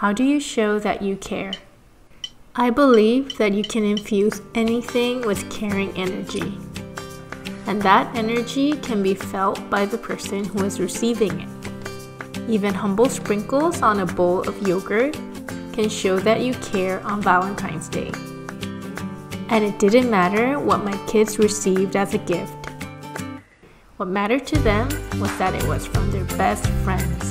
How do you show that you care? I believe that you can infuse anything with caring energy. And that energy can be felt by the person who is receiving it. Even humble sprinkles on a bowl of yogurt can show that you care on Valentine's Day. And it didn't matter what my kids received as a gift. What mattered to them was that it was from their best friends.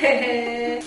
Hehehe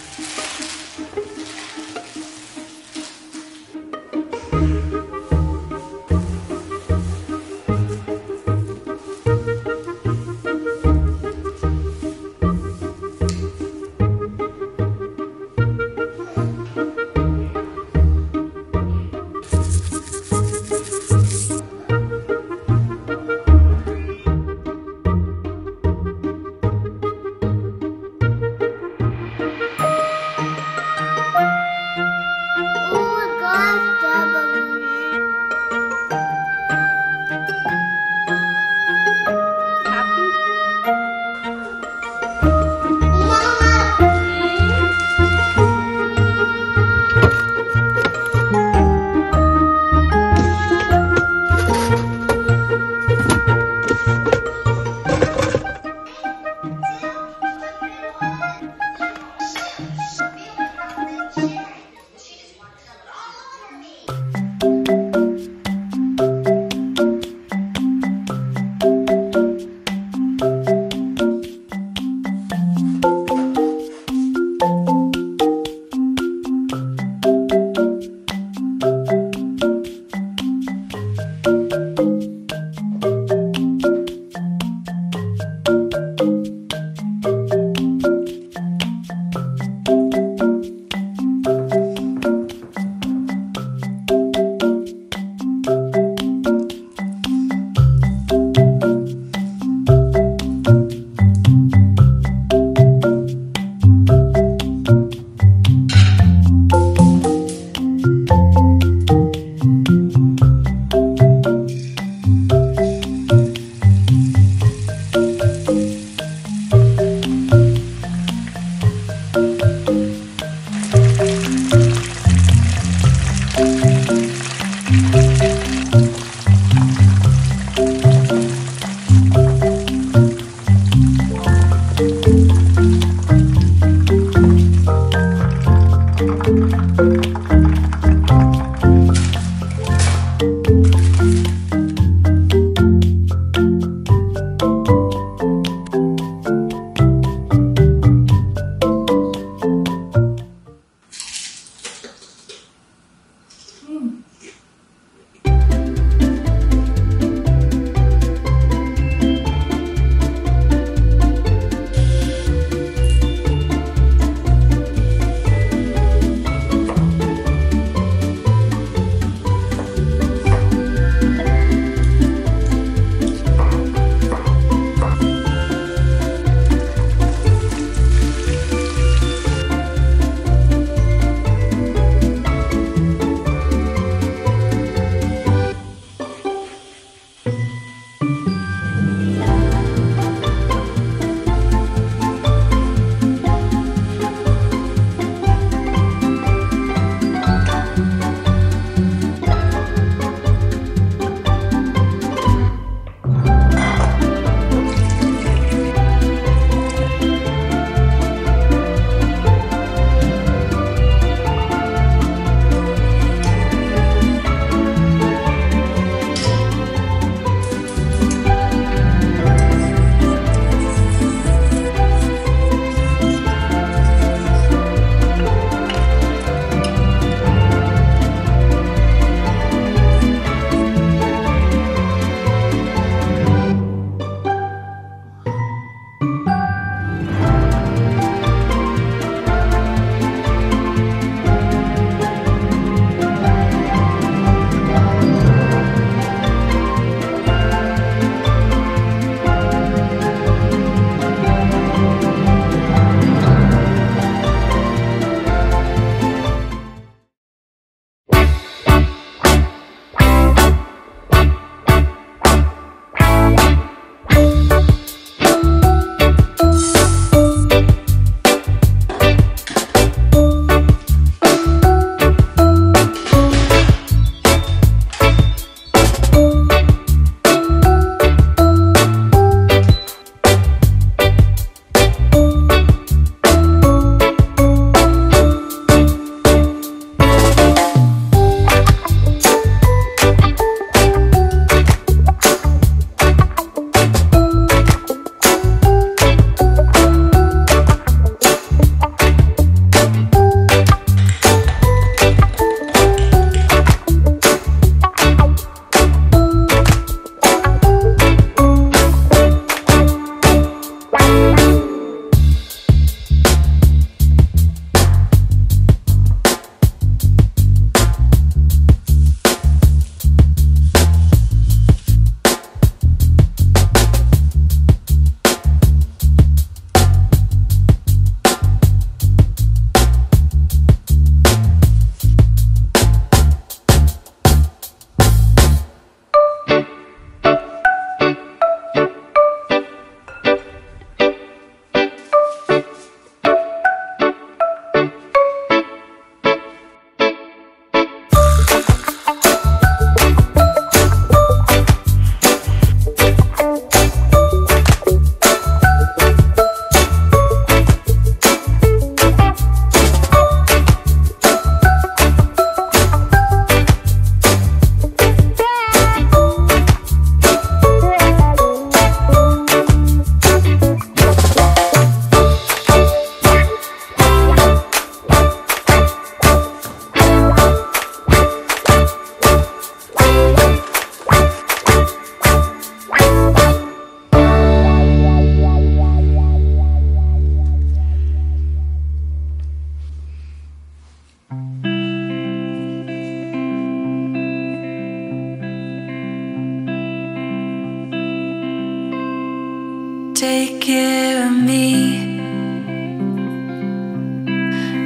take care of me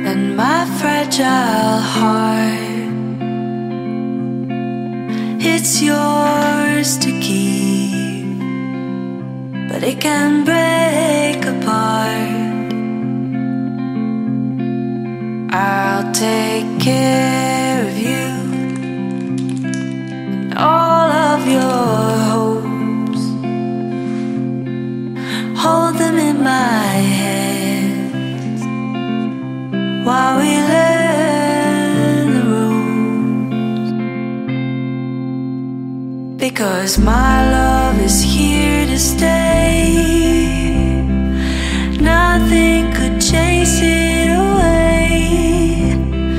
and my fragile heart. It's yours to keep, but it can break apart. I'll take care Because my love is here to stay.